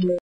Oh,